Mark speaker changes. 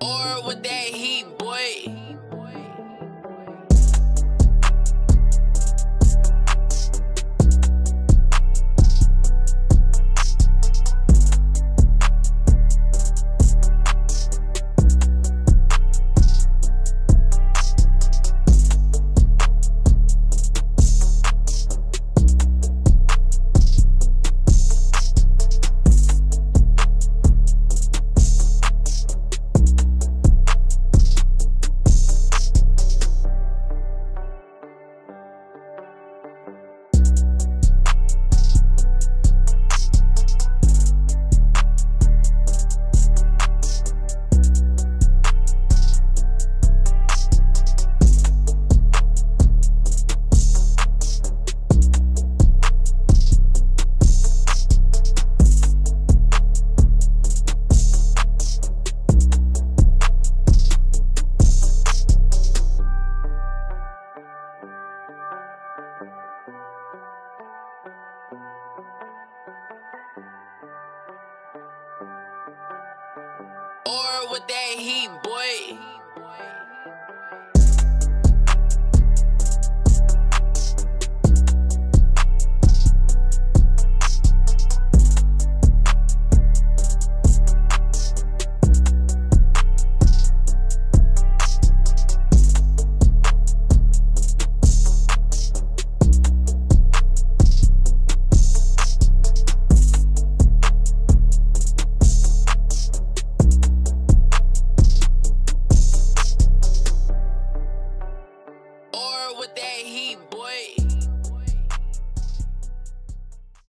Speaker 1: Or with that heat, boy. Or with that heat, boy. That boy.